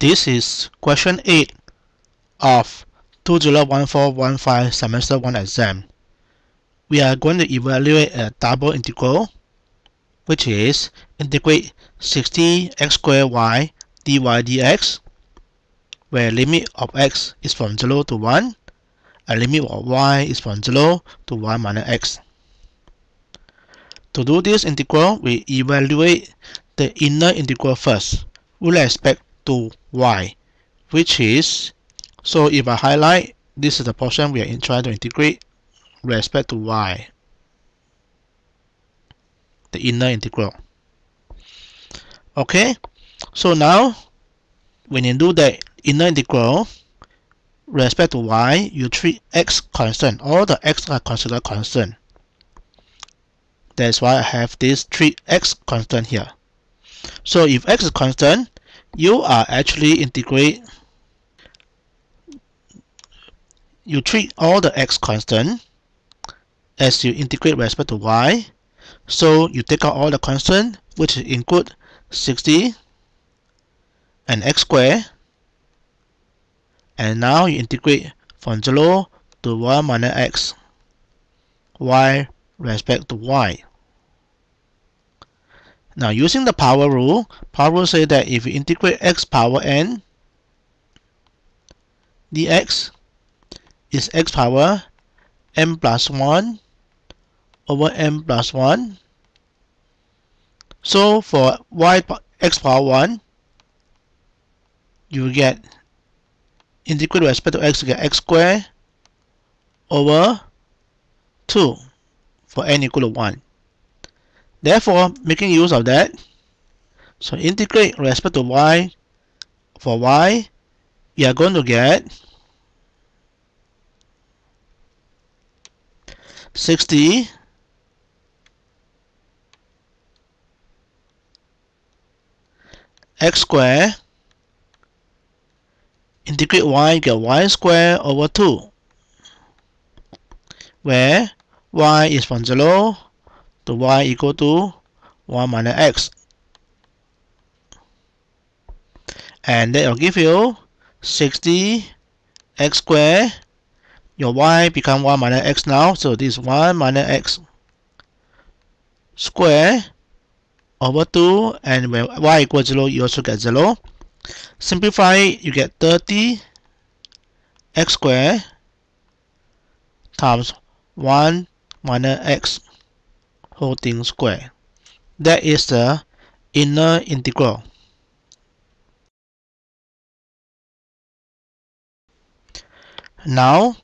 This is question 8 of 201415 semester 1 exam. We are going to evaluate a double integral which is integrate 60 x squared y dy dx where limit of x is from 0 to 1 and limit of y is from 0 to 1 minus x. To do this integral, we evaluate the inner integral first with respect to y, which is, so if I highlight, this is the portion we are trying to integrate respect to y, the inner integral. Okay, so now when you do the inner integral respect to y, you treat x constant. All the x are considered constant. That's why I have this treat x constant here. So if x is constant, you are actually integrate you treat all the x constant as you integrate with respect to y. So you take out all the constant which include 60 and x squared and now you integrate from 0 to 1 minus x y respect to y. Now using the power rule, power rule say that if you integrate x power n dx is x power m plus 1 over m plus 1. So for y x power 1, you get integrate with respect to x, you get x squared over 2 for n equal to 1. Therefore, making use of that, so integrate respect to y for y, we are going to get 60 x squared integrate y get y squared over 2 where y is from 0 to y equal to 1 minus x. And that will give you 60 x squared. Your y become 1 minus x now, so this is 1 minus x square over 2 and when y equals 0 you also get 0 simplify you get 30 x squared times 1 minus x whole thing square. That is the inner integral. Now,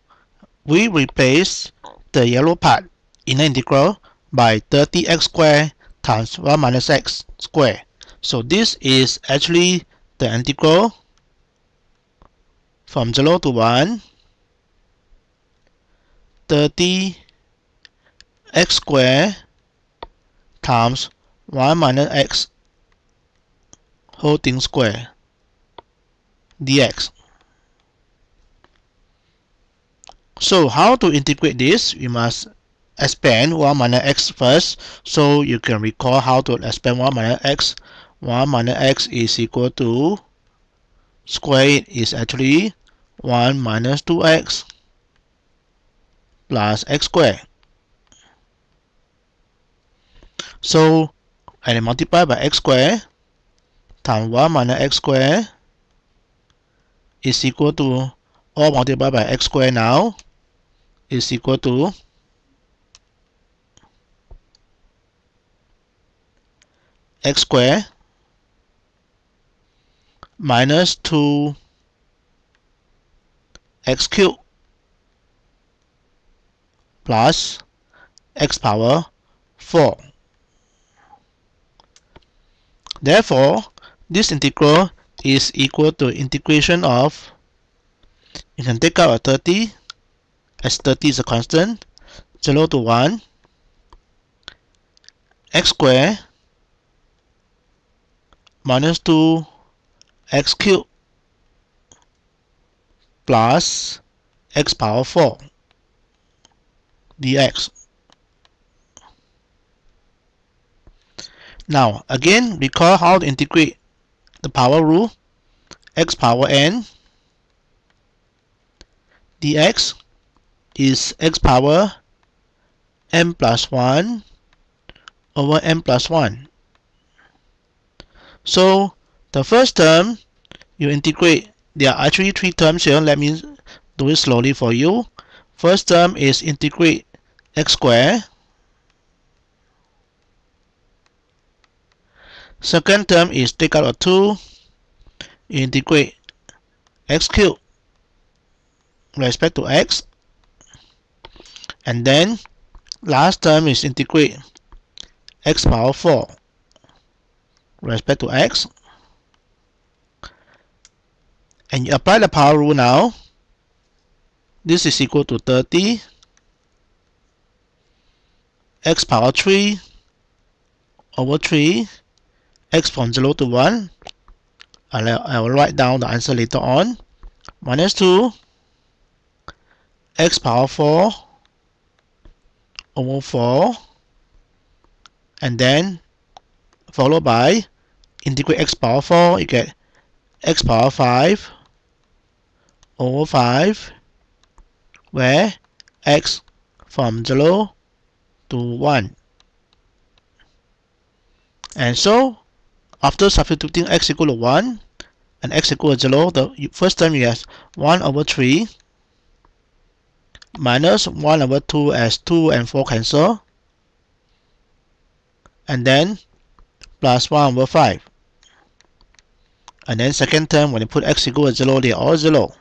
we replace the yellow part inner integral by 30x squared times 1 minus x squared. So this is actually the integral from 0 to 1 30 x squared times 1 minus x whole thing square dx. So how to integrate this? We must expand 1 minus x first. So you can recall how to expand 1 minus x. 1 minus x is equal to square is actually 1 minus 2x plus x squared. So I multiply by x squared times 1 minus x squared is equal to all multiplied by x squared now is equal to x squared minus 2 x cubed plus x power 4. Therefore, this integral is equal to integration of, you can take out a 30, as 30 is a constant, 0 to 1, x squared minus 2 x cubed plus x power 4 dx. Now, again, recall how to integrate the power rule. x power n dx is x power n plus 1 over n plus 1. So the first term you integrate there are actually three terms here let me do it slowly for you first term is integrate x squared second term is take out a 2 integrate x cubed respect to x. And then last term is integrate x power 4 respect to x. And you apply the power rule now. This is equal to 30 x power 3 over 3 x from 0 to 1 and I will write down the answer later on. Minus 2 x power 4 over 4 and then followed by integrate x power 4 you get x power 5 over 5 where x from 0 to 1 and so after substituting x equal to 1 and x equal to 0 the first term you have 1 over 3 minus 1 over 2 as 2 and 4 cancel. And then plus 1 over 5 and then second term when you put x equal to 0 they are all 0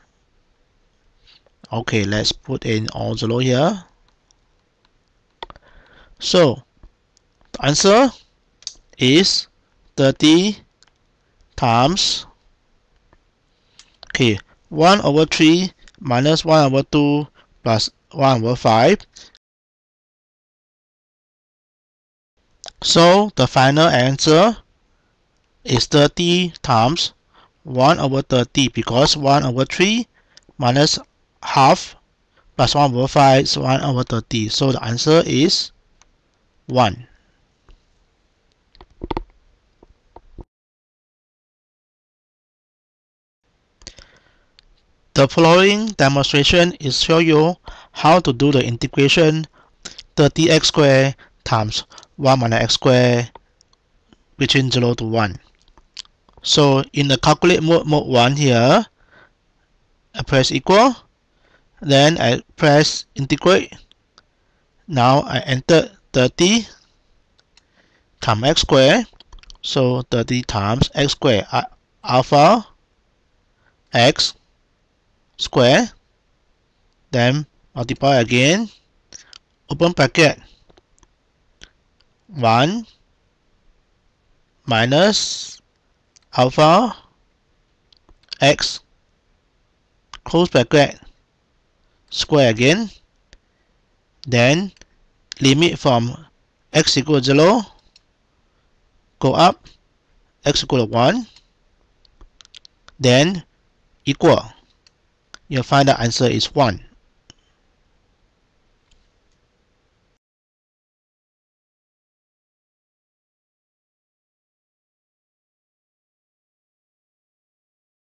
okay let's put in all 0 here. So the answer is 30 times okay 1 over 3 minus 1 over 2 plus 1 over 5 so the final answer is 30 times 1 over 30 because 1 over 3 minus half plus 1 over 5 is 1 over 30. So the answer is 1. The following demonstration is show you how to do the integration 30x squared times 1 minus x squared between 0 to 1. So in the calculate mode, mode 1 here, I press equal, then I press integrate. Now I enter 30 times x squared. So 30 times x squared uh, alpha x square then multiply again open bracket. 1 minus alpha x close bracket square again then limit from x equal to 0 go up x equal to 1 then equal you'll find the answer is 1